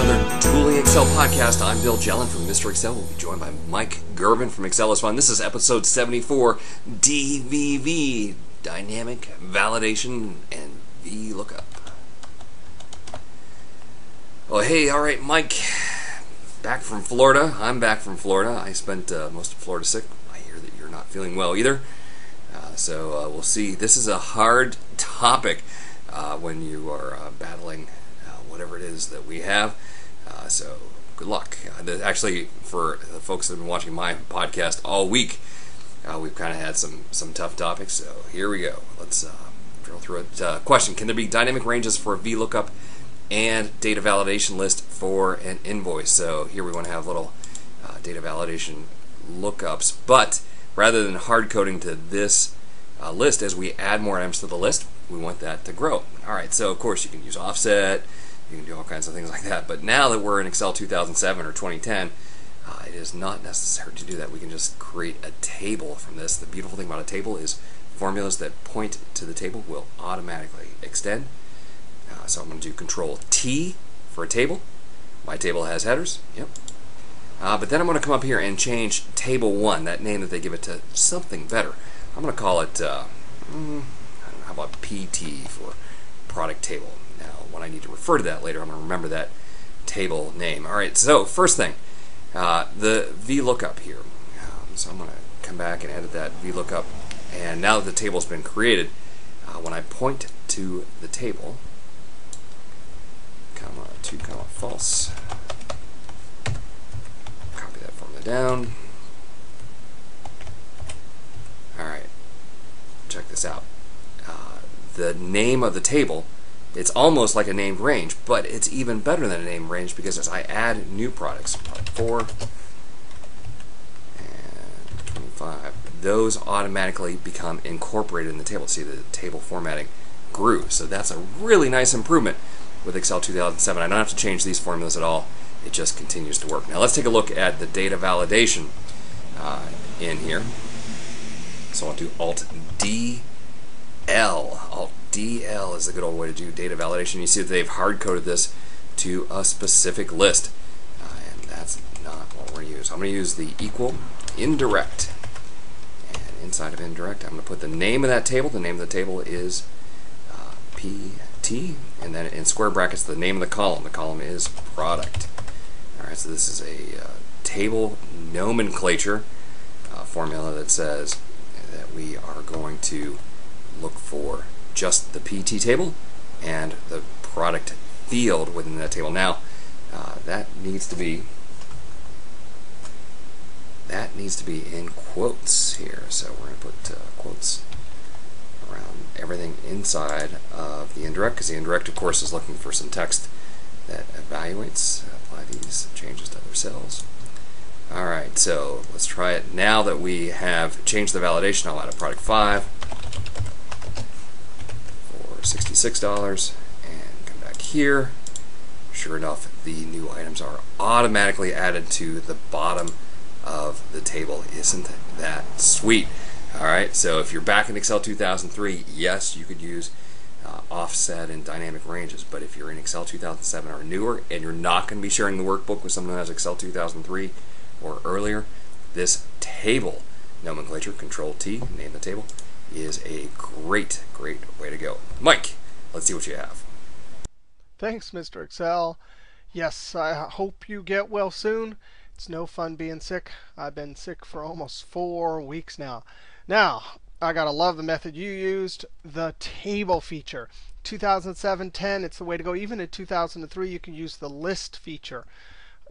another Dueling Excel podcast. I'm Bill Jelen from Mr. Excel. We'll be joined by Mike Girvin from Excel is Fun. This is episode 74 DVV Dynamic Validation and VLOOKUP. Well, hey, all right, Mike. Back from Florida. I'm back from Florida. I spent uh, most of Florida sick. I hear that you're not feeling well either. Uh, so uh, we'll see. This is a hard topic uh, when you are uh, battling whatever it is that we have. Uh, so good luck. Uh, actually, for the folks that have been watching my podcast all week, uh, we've kind of had some some tough topics. So here we go. Let's uh, drill through it. Uh, question: Can there be dynamic ranges for a VLOOKUP and data validation list for an invoice? So here we want to have little uh, data validation lookups, but rather than hard coding to this list, as we add more items to the list, we want that to grow. All right. So of course you can use offset you can do all kinds of things like that. But now that we're in Excel 2007 or 2010, uh, it is not necessary to do that. We can just create a table from this. The beautiful thing about a table is formulas that point to the table will automatically extend. Uh, so I'm going to do Control T for a table. My table has headers. Yep. Uh, but then I'm going to come up here and change Table 1, that name that they give it to something better. I'm going to call it, uh, mm, how about PT for product table when I need to refer to that later, I'm going to remember that table name. All right, so first thing, uh, the VLOOKUP here. Um, so I'm going to come back and edit that VLOOKUP. And now that the table's been created, uh, when I point to the table, comma, two, comma, false, copy that formula down. All right, check this out. Uh, the name of the table it's almost like a named range, but it's even better than a named range because as I add new products, product 4 and 25, those automatically become incorporated in the table. See, the table formatting grew. So that's a really nice improvement with Excel 2007. I don't have to change these formulas at all. It just continues to work. Now let's take a look at the data validation uh, in here. So I'll do Alt D L. Alt DL is a good old way to do data validation. You see that they've hard coded this to a specific list, uh, and that's not what we're going to use. I'm going to use the equal indirect, and inside of indirect, I'm going to put the name of that table. The name of the table is uh, PT, and then in square brackets, the name of the column. The column is product. All right, so this is a uh, table nomenclature uh, formula that says that we are going to look for just the PT table and the product field within that table. Now, uh, that needs to be that needs to be in quotes here. So we're going to put uh, quotes around everything inside of the indirect, because the indirect, of course, is looking for some text that evaluates. Apply these changes to other cells. All right, so let's try it. Now that we have changed the validation, I'll add a product 5. $66 and come back here. Sure enough, the new items are automatically added to the bottom of the table. Isn't that sweet? All right, so if you're back in Excel 2003, yes, you could use uh, offset and dynamic ranges, but if you're in Excel 2007 or newer and you're not going to be sharing the workbook with someone who has Excel 2003 or earlier, this table nomenclature, Control T, name the table, is a great, great way to go. Mike, let's see what you have. Thanks, Mr. Excel. Yes, I hope you get well soon. It's no fun being sick. I've been sick for almost four weeks now. Now, I gotta love the method you used, the table feature. 2007 10, it's the way to go. Even in 2003, you can use the list feature.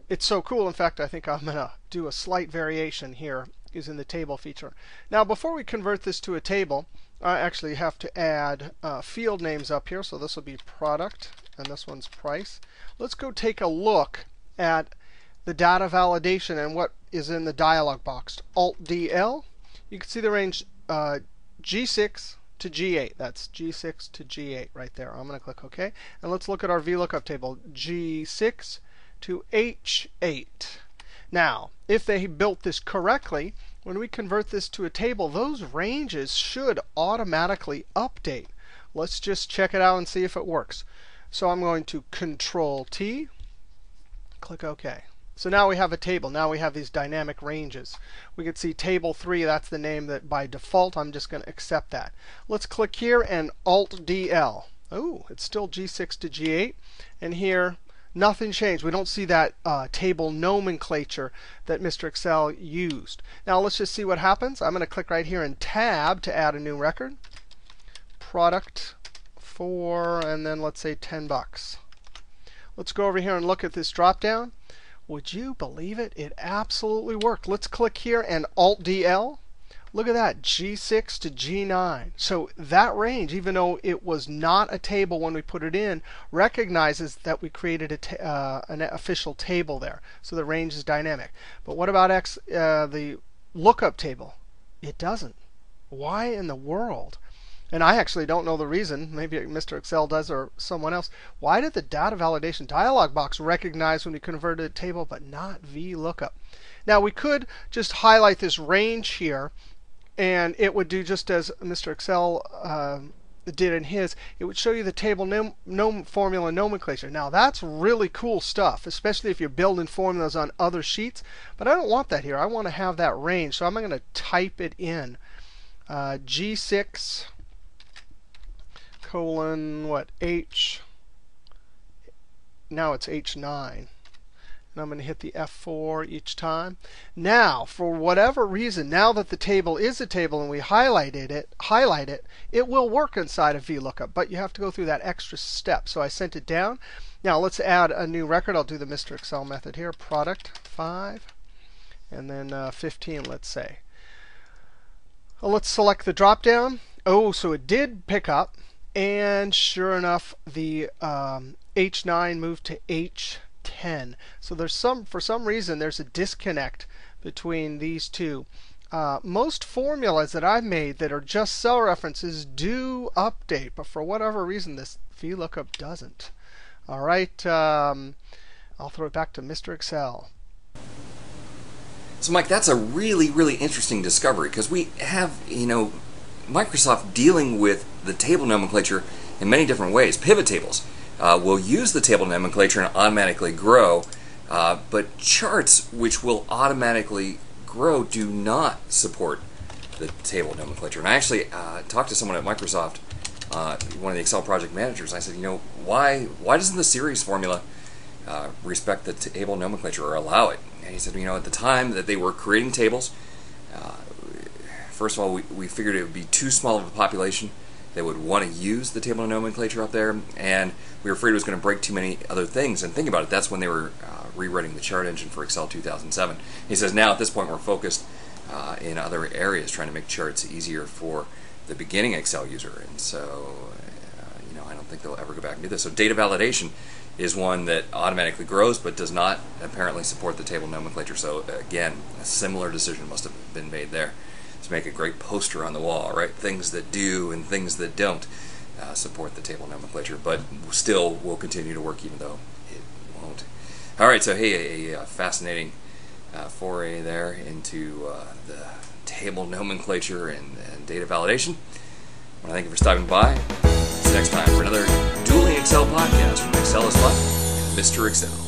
It's so cool. In fact, I think I'm gonna do a slight variation here using the table feature. Now, before we convert this to a table, I actually have to add uh, field names up here. So this will be product, and this one's price. Let's go take a look at the data validation and what is in the dialog box. Alt DL. You can see the range uh, G6 to G8. That's G6 to G8 right there. I'm going to click OK. And let's look at our VLOOKUP table. G6 to H8. Now, if they built this correctly, when we convert this to a table, those ranges should automatically update. Let's just check it out and see if it works. So I'm going to Control T, Click OK. So now we have a table. Now we have these dynamic ranges. We can see table 3, that's the name that by default I'm just going to accept that. Let's click here and Alt DL. Oh, it's still G6 to G8. And here, nothing changed. We don't see that uh, table nomenclature that Mr. Excel used. Now let's just see what happens. I'm going to click right here and Tab to add a new record. Product for, and then let's say 10 bucks. Let's go over here and look at this drop down. Would you believe it? It absolutely worked. Let's click here and Alt DL. Look at that, G6 to G9. So that range, even though it was not a table when we put it in, recognizes that we created uh, an official table there. So the range is dynamic. But what about X, uh, the lookup table? It doesn't. Why in the world? and I actually don't know the reason, maybe Mr. Excel does or someone else. Why did the data validation dialog box recognize when we converted a table but not VLOOKUP? Now we could just highlight this range here and it would do just as Mr. Excel uh, did in his. It would show you the table nom, nom formula nomenclature. Now that's really cool stuff, especially if you're building formulas on other sheets. But I don't want that here. I want to have that range. So I'm going to type it in. Uh, G6 colon what H. Now it's H9. And I'm going to hit the F4 each time. Now, for whatever reason, now that the table is a table and we highlighted it, highlight it, it will work inside of VLOOKUP, but you have to go through that extra step. So I sent it down. Now let's add a new record. I'll do the Mr. Excel method here. Product 5, and then uh, 15, let's say. Well, let's select the drop down. Oh, so it did pick up. And sure enough, the um, H9 moved to H10. So there's some, for some reason, there's a disconnect between these two. Uh, most formulas that I've made that are just cell references do update, but for whatever reason, this VLOOKUP doesn't. All right, um, I'll throw it back to Mr. Excel. So, Mike, that's a really, really interesting discovery because we have, you know, Microsoft dealing with the table nomenclature in many different ways. Pivot tables uh, will use the table nomenclature and automatically grow, uh, but charts which will automatically grow do not support the table nomenclature. And I actually uh, talked to someone at Microsoft, uh, one of the Excel project managers. I said, you know, why why doesn't the series formula uh, respect the table nomenclature or allow it? And he said, you know, at the time that they were creating tables, uh, first of all, we, we figured it would be too small of a population that would want to use the table nomenclature up there, and we were afraid it was going to break too many other things. And think about it, that's when they were uh, rewriting the chart engine for Excel 2007. He says now at this point we're focused uh, in other areas, trying to make charts easier for the beginning Excel user. And so, uh, you know, I don't think they'll ever go back and do this. So data validation is one that automatically grows but does not apparently support the table nomenclature. So again, a similar decision must have been made there to make a great poster on the wall, right? Things that do and things that don't uh, support the table nomenclature, but still will continue to work even though it won't. All right, so hey, a, a fascinating uh, foray there into uh, the table nomenclature and, and data validation. I want to thank you for stopping by. See you next time for another Dueling Excel podcast from Excel is Fun, Mr. Excel.